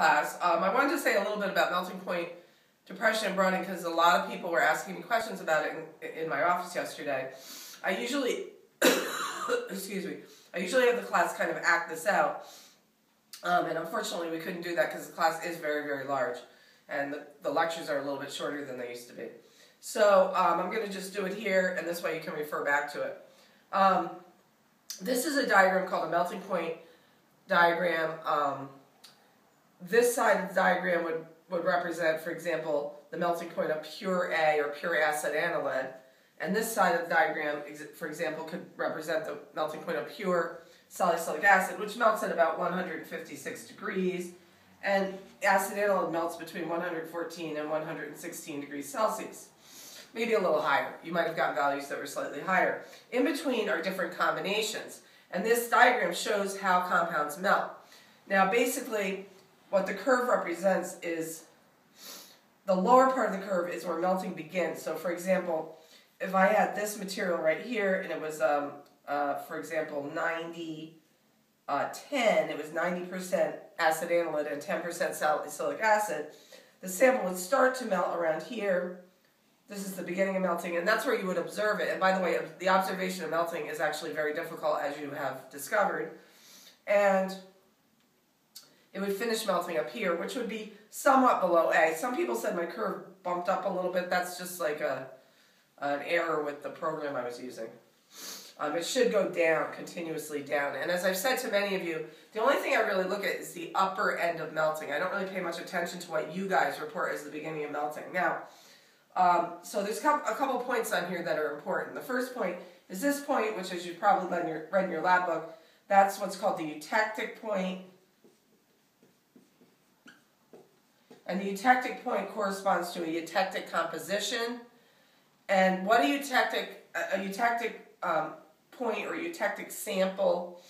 class. Um, I wanted to say a little bit about melting point depression and broadening because a lot of people were asking me questions about it in, in my office yesterday. I usually, excuse me, I usually have the class kind of act this out. Um, and unfortunately, we couldn't do that because the class is very, very large. And the, the lectures are a little bit shorter than they used to be. So um, I'm going to just do it here, and this way you can refer back to it. Um, this is a diagram called a melting point diagram. Um, this side of the diagram would, would represent, for example, the melting point of pure A or pure acetanilide. And this side of the diagram, for example, could represent the melting point of pure salicylic acid, which melts at about 156 degrees. And acetanilide melts between 114 and 116 degrees Celsius. Maybe a little higher. You might have gotten values that were slightly higher. In between are different combinations. And this diagram shows how compounds melt. Now basically, what the curve represents is the lower part of the curve is where melting begins. So for example, if I had this material right here and it was, um, uh, for example, 90, uh, 10, it was 90% acetanilide and 10% salicylic acid, the sample would start to melt around here. This is the beginning of melting, and that's where you would observe it. And by the way, the observation of melting is actually very difficult, as you have discovered. And it would finish melting up here, which would be somewhat below A. Some people said my curve bumped up a little bit. That's just like a an error with the program I was using. Um, it should go down, continuously down. And as I've said to many of you, the only thing I really look at is the upper end of melting. I don't really pay much attention to what you guys report as the beginning of melting. Now, um, so there's a couple points on here that are important. The first point is this point, which as you've probably read in your lab book, that's what's called the eutectic point. And the eutectic point corresponds to a eutectic composition. And what a eutectic, a eutectic um, point or eutectic sample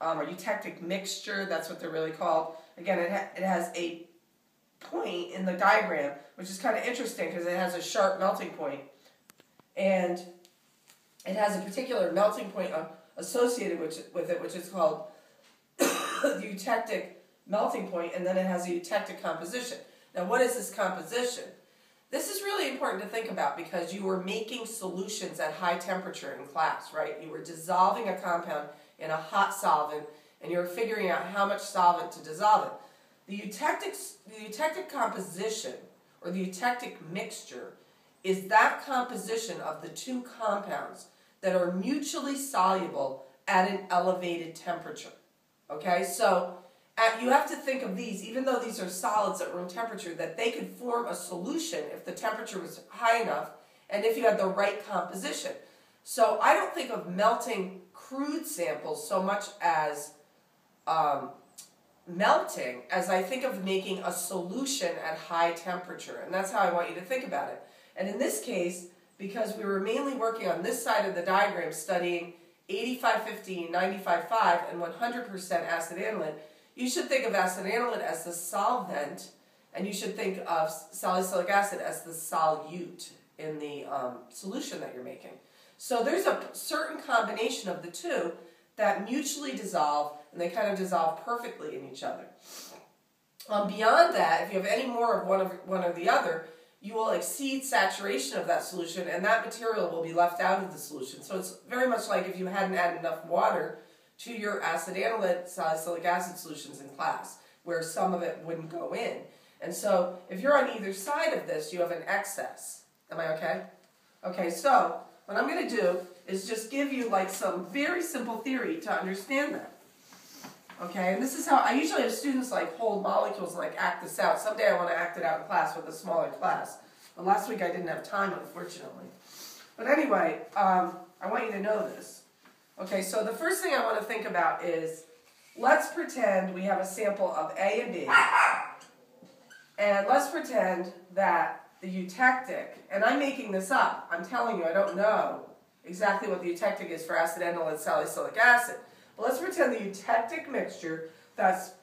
um, or eutectic mixture, that's what they're really called. Again, it, ha it has a point in the diagram, which is kind of interesting because it has a sharp melting point. And it has a particular melting point uh, associated with, with it, which is called the eutectic melting point, and then it has a eutectic composition. Now, what is this composition? This is really important to think about because you were making solutions at high temperature in class, right? You were dissolving a compound in a hot solvent, and you were figuring out how much solvent to dissolve it. The eutectic, the eutectic composition, or the eutectic mixture, is that composition of the two compounds that are mutually soluble at an elevated temperature. Okay, so at, you have to think of these, even though these are solids at room temperature, that they could form a solution if the temperature was high enough and if you had the right composition. So I don't think of melting crude samples so much as um, melting as I think of making a solution at high temperature. And that's how I want you to think about it. And in this case, because we were mainly working on this side of the diagram studying 8515, 95.5, and 100% acetanilide, you should think of analyte as the solvent, and you should think of salicylic acid as the solute in the um, solution that you're making. So there's a certain combination of the two that mutually dissolve, and they kind of dissolve perfectly in each other. Um, beyond that, if you have any more of one, of one or the other, you will exceed saturation of that solution, and that material will be left out of the solution. So it's very much like if you hadn't added enough water to your acid salicylic acid solutions in class, where some of it wouldn't go in. And so if you're on either side of this, you have an excess. Am I okay? Okay, so what I'm going to do is just give you like some very simple theory to understand that. Okay, and this is how I usually have students like hold molecules and like act this out. Someday I want to act it out in class with a smaller class. But last week I didn't have time, unfortunately. But anyway, um, I want you to know this. Okay, so the first thing I want to think about is, let's pretend we have a sample of A and B, and let's pretend that the eutectic, and I'm making this up, I'm telling you I don't know exactly what the eutectic is for acid and salicylic acid, but let's pretend the eutectic mixture, that's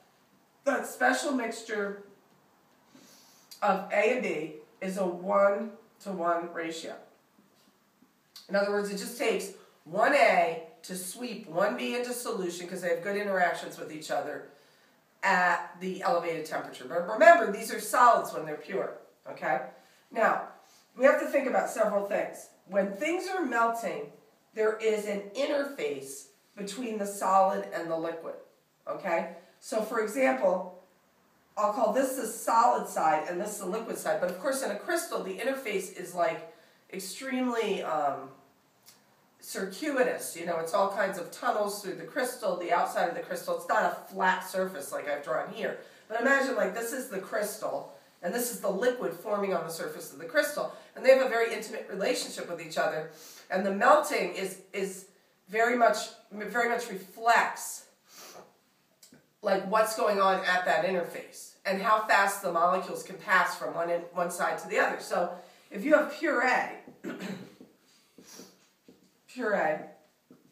that special mixture of A and B, is a 1 to 1 ratio. In other words, it just takes 1A to sweep 1B into solution because they have good interactions with each other at the elevated temperature. But remember, these are solids when they're pure, okay? Now, we have to think about several things. When things are melting, there is an interface between the solid and the liquid, okay? So for example, I'll call this the solid side and this the liquid side. But of course, in a crystal, the interface is like extremely um, circuitous. You know, it's all kinds of tunnels through the crystal, the outside of the crystal. It's not a flat surface like I've drawn here. But imagine like this is the crystal, and this is the liquid forming on the surface of the crystal. And they have a very intimate relationship with each other. And the melting is, is very much, very much reflects like what's going on at that interface and how fast the molecules can pass from one, in, one side to the other. So if you have puree, puree,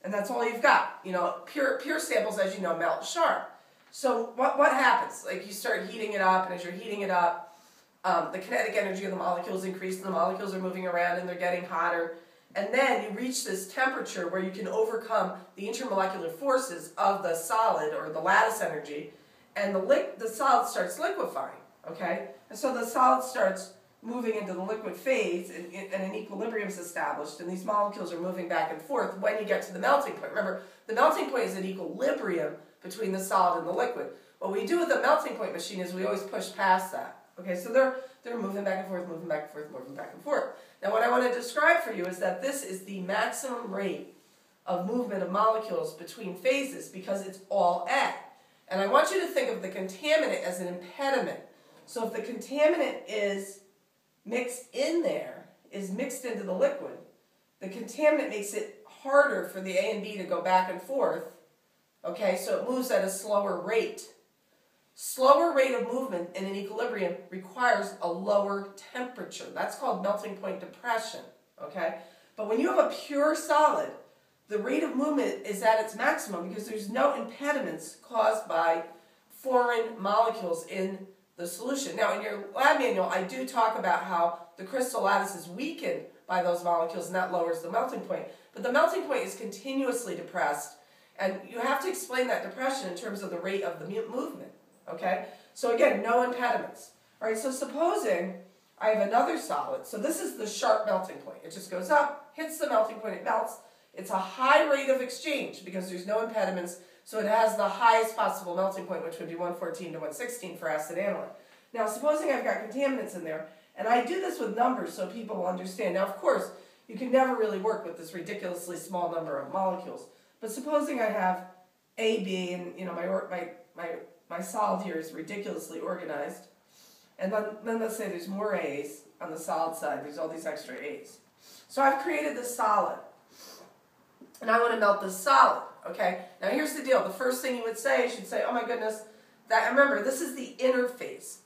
and that's all you've got. You know, pure, pure samples, as you know, melt sharp. So what, what happens? Like you start heating it up, and as you're heating it up, um, the kinetic energy of the molecules increase, and the molecules are moving around, and they're getting hotter. And then you reach this temperature where you can overcome the intermolecular forces of the solid or the lattice energy, and the, the solid starts liquefying, okay? And so the solid starts moving into the liquid phase and, and an equilibrium is established and these molecules are moving back and forth when you get to the melting point. Remember, the melting point is an equilibrium between the solid and the liquid. What we do with the melting point machine is we always push past that. Okay, so they're, they're moving back and forth, moving back and forth, moving back and forth. Now what I want to describe for you is that this is the maximum rate of movement of molecules between phases because it's all A. And I want you to think of the contaminant as an impediment. So if the contaminant is mixed in there is mixed into the liquid. The contaminant makes it harder for the A and B to go back and forth. Okay, so it moves at a slower rate. Slower rate of movement in an equilibrium requires a lower temperature. That's called melting point depression. Okay, but when you have a pure solid, the rate of movement is at its maximum because there's no impediments caused by foreign molecules in the solution. Now, in your lab manual, I do talk about how the crystal lattice is weakened by those molecules, and that lowers the melting point. But the melting point is continuously depressed, and you have to explain that depression in terms of the rate of the movement, okay? So again, no impediments. All right, so supposing I have another solid, so this is the sharp melting point. It just goes up, hits the melting point, it melts. It's a high rate of exchange because there's no impediments so it has the highest possible melting point, which would be 114 to 116 for acetanilide. Now, supposing I've got contaminants in there, and I do this with numbers so people will understand. Now, of course, you can never really work with this ridiculously small number of molecules. But supposing I have A, B, and you know my my my my solid here is ridiculously organized, and then then let's say there's more A's on the solid side. There's all these extra A's. So I've created this solid, and I want to melt this solid. Okay? Now here's the deal. The first thing you would say is you'd say, oh my goodness, that remember, this is the interface.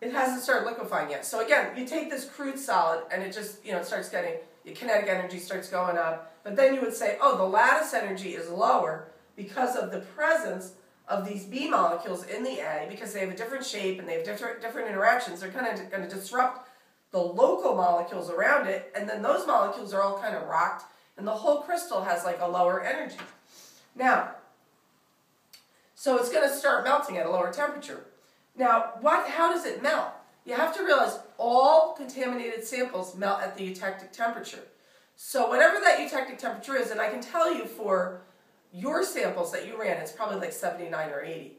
It hasn't started liquefying yet. So again, you take this crude solid and it just, you know, starts getting, your kinetic energy starts going up. But then you would say, oh, the lattice energy is lower because of the presence of these B molecules in the A because they have a different shape and they have different, different interactions. They're kind of going to disrupt the local molecules around it, and then those molecules are all kind of rocked and the whole crystal has like a lower energy. Now, so it's going to start melting at a lower temperature. Now, what, how does it melt? You have to realize all contaminated samples melt at the eutectic temperature. So whatever that eutectic temperature is, and I can tell you for your samples that you ran, it's probably like 79 or 80.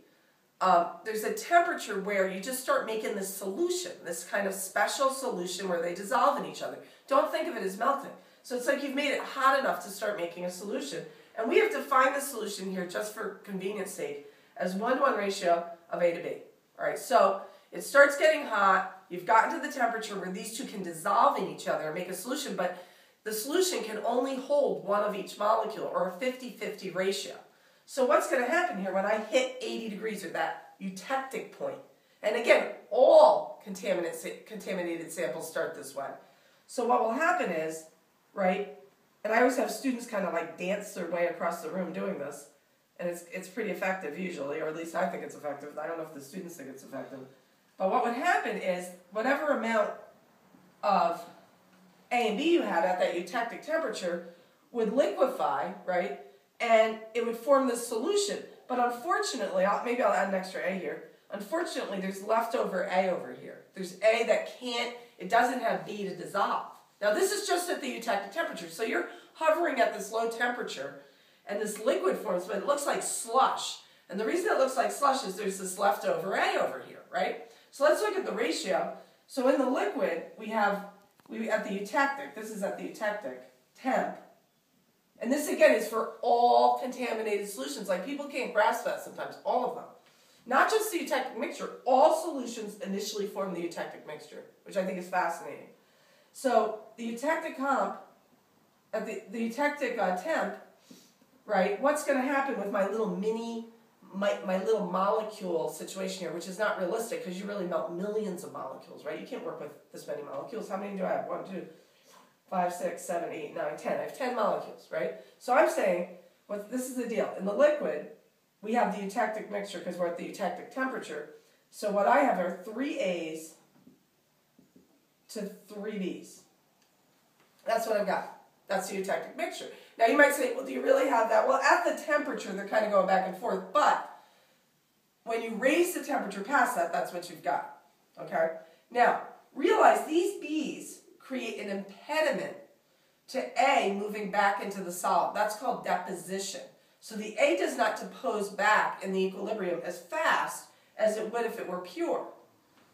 Um, there's a temperature where you just start making this solution, this kind of special solution where they dissolve in each other. Don't think of it as melting. So it's like you've made it hot enough to start making a solution. And we have defined the solution here just for convenience sake as one-to-one ratio of A to B. All right, so it starts getting hot. You've gotten to the temperature where these two can dissolve in each other and make a solution, but the solution can only hold one of each molecule or a 50-50 ratio. So what's going to happen here when I hit 80 degrees or that eutectic point? And again, all contaminated samples start this way. So what will happen is right? And I always have students kind of like dance their way across the room doing this. And it's, it's pretty effective usually, or at least I think it's effective. I don't know if the students think it's effective. But what would happen is whatever amount of A and B you had at that eutectic temperature would liquefy, right? And it would form this solution. But unfortunately, I'll, maybe I'll add an extra A here. Unfortunately, there's leftover A over here. There's A that can't, it doesn't have B to dissolve. Now this is just at the eutectic temperature. So you're hovering at this low temperature and this liquid forms, but it looks like slush. And the reason it looks like slush is there's this leftover A over here, right? So let's look at the ratio. So in the liquid, we have, we at the eutectic, this is at the eutectic, temp. And this again is for all contaminated solutions. Like people can't grasp that sometimes, all of them. Not just the eutectic mixture, all solutions initially form the eutectic mixture, which I think is fascinating. So the eutectic comp, uh, the, the eutectic uh, temp, right, what's going to happen with my little mini, my, my little molecule situation here, which is not realistic because you really melt millions of molecules, right? You can't work with this many molecules. How many do I have? One, two, five, six, seven, eight, nine, ten. I have ten molecules, right? So I'm saying, what, this is the deal. In the liquid, we have the eutectic mixture because we're at the eutectic temperature. So what I have are three A's to three B's. That's what I've got. That's the eutectic mixture. Now you might say, well, do you really have that? Well, at the temperature, they're kind of going back and forth, but when you raise the temperature past that, that's what you've got. Okay? Now, realize these B's create an impediment to A moving back into the solid. That's called deposition. So the A does not depose back in the equilibrium as fast as it would if it were pure.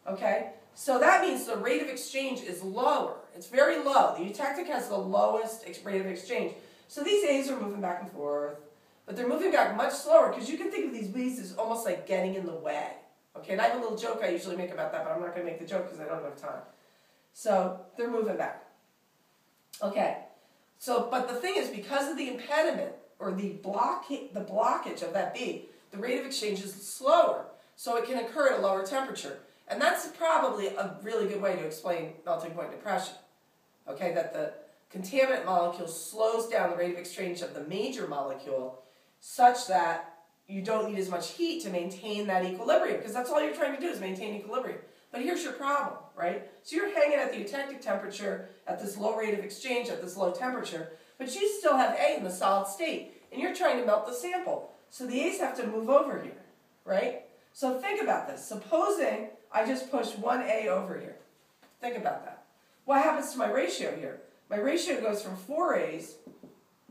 Okay? So that means the rate of exchange is lower. It's very low. The eutectic has the lowest rate of exchange. So these A's are moving back and forth, but they're moving back much slower because you can think of these B's as almost like getting in the way. Okay, and I have a little joke I usually make about that, but I'm not going to make the joke because I don't have time. So they're moving back. Okay, so but the thing is because of the impediment, or the, block, the blockage of that B, the rate of exchange is slower, so it can occur at a lower temperature. And that's probably a really good way to explain melting point depression. Okay, that the contaminant molecule slows down the rate of exchange of the major molecule such that you don't need as much heat to maintain that equilibrium, because that's all you're trying to do is maintain equilibrium. But here's your problem, right? So you're hanging at the eutectic temperature at this low rate of exchange at this low temperature, but you still have A in the solid state, and you're trying to melt the sample. So the A's have to move over here, right? So think about this. Supposing I just push one A over here. Think about that. What happens to my ratio here? My ratio goes from 4 A's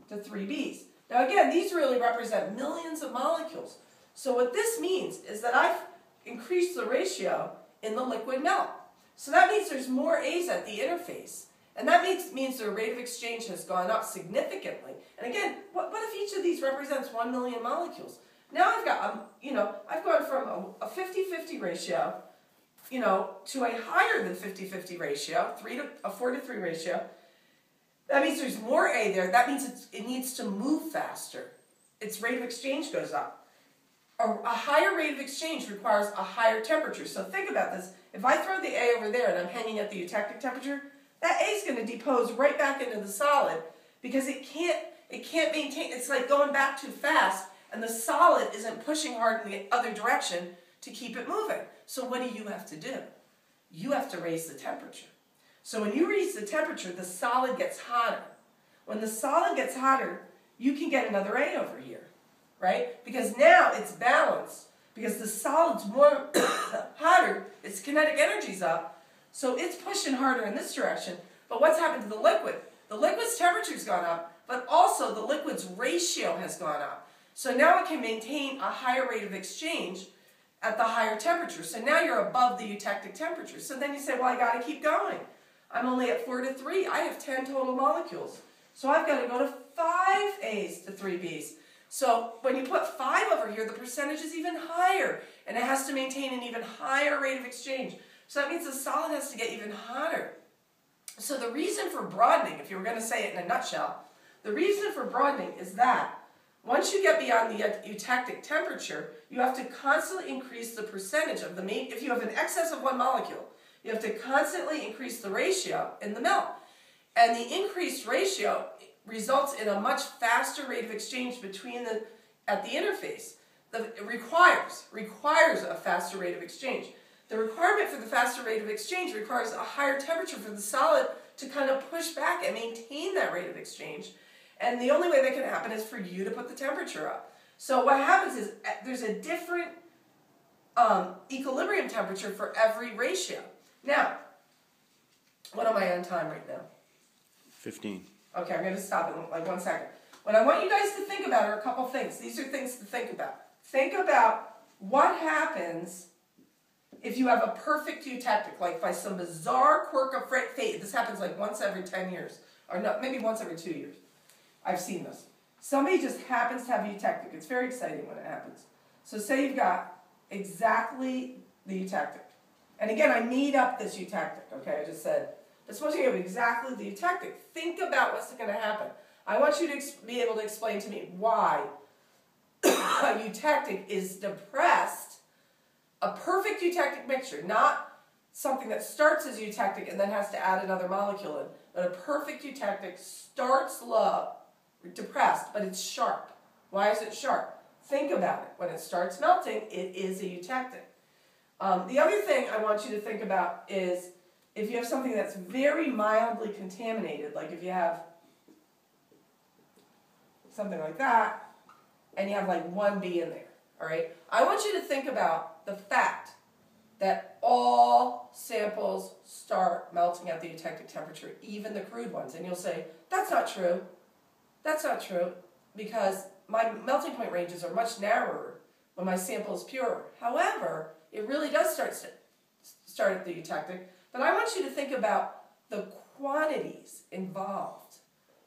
to 3 B's. Now again, these really represent millions of molecules. So what this means is that I've increased the ratio in the liquid melt. So that means there's more A's at the interface. And that means, means the rate of exchange has gone up significantly. And again, what, what if each of these represents 1 million molecules? Now I've got, um, you know, I've gone from a 50-50 ratio, you know, to a higher than 50-50 ratio, three to, a 4 to 3 ratio. That means there's more A there. That means it needs to move faster. Its rate of exchange goes up. A, a higher rate of exchange requires a higher temperature. So think about this. If I throw the A over there and I'm hanging at the eutectic temperature, that A is going to depose right back into the solid because it can't, it can't maintain, it's like going back too fast and the solid isn't pushing hard in the other direction to keep it moving. So what do you have to do? You have to raise the temperature. So when you raise the temperature, the solid gets hotter. When the solid gets hotter, you can get another A over here, right? Because now it's balanced. Because the solid's more hotter, its kinetic energy's up, so it's pushing harder in this direction. But what's happened to the liquid? The liquid's temperature's gone up, but also the liquid's ratio has gone up. So now it can maintain a higher rate of exchange at the higher temperature. So now you're above the eutectic temperature. So then you say, well, I got to keep going. I'm only at 4 to 3. I have 10 total molecules. So I've got to go to 5 A's to 3 B's. So when you put 5 over here, the percentage is even higher. And it has to maintain an even higher rate of exchange. So that means the solid has to get even hotter. So the reason for broadening, if you were going to say it in a nutshell, the reason for broadening is that once you get beyond the eutectic temperature, you have to constantly increase the percentage of the main, if you have an excess of one molecule, you have to constantly increase the ratio in the melt. And the increased ratio results in a much faster rate of exchange between the, at the interface. The, it requires, requires a faster rate of exchange. The requirement for the faster rate of exchange requires a higher temperature for the solid to kind of push back and maintain that rate of exchange. And the only way that can happen is for you to put the temperature up. So what happens is uh, there's a different um, equilibrium temperature for every ratio. Now, what am I on time right now? 15. Okay, I'm going to stop in like one second. What I want you guys to think about are a couple things. These are things to think about. Think about what happens if you have a perfect eutectic, like by some bizarre quirk of fate. This happens like once every 10 years, or no, maybe once every two years. I've seen this. Somebody just happens to have eutectic. It's very exciting when it happens. So say you've got exactly the eutectic. And again, I made up this eutectic, okay? I just said, but suppose you have exactly the eutectic. Think about what's going to happen. I want you to be able to explain to me why a eutectic is depressed, a perfect eutectic mixture, not something that starts as eutectic and then has to add another molecule in, but a perfect eutectic starts low, depressed, but it's sharp. Why is it sharp? Think about it. When it starts melting, it is a eutectic. Um, the other thing I want you to think about is if you have something that's very mildly contaminated, like if you have something like that, and you have like one B in there, all right? I want you to think about the fact that all samples start melting at the eutectic temperature, even the crude ones. And you'll say, that's not true. That's not true because my melting point ranges are much narrower when my sample is pure. However, it really does start, start at the eutectic. But I want you to think about the quantities involved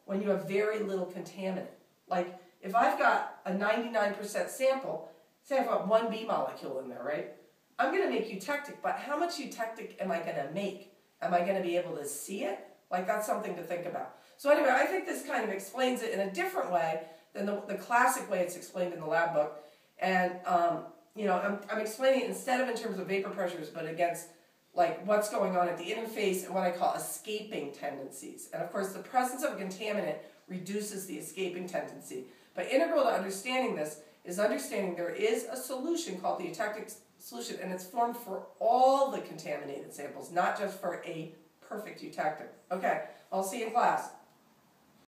when you have very little contaminant. Like if I've got a 99% sample, say I've got one B molecule in there, right? I'm going to make eutectic, but how much eutectic am I going to make? Am I going to be able to see it? Like that's something to think about. So anyway, I think this kind of explains it in a different way than the, the classic way it's explained in the lab book. And, um, you know, I'm, I'm explaining it instead of in terms of vapor pressures, but against like what's going on at the interface and what I call escaping tendencies. And of course, the presence of a contaminant reduces the escaping tendency. But integral to understanding this is understanding there is a solution called the eutectic solution, and it's formed for all the contaminated samples, not just for a perfect eutectic. Okay, I'll see you in class.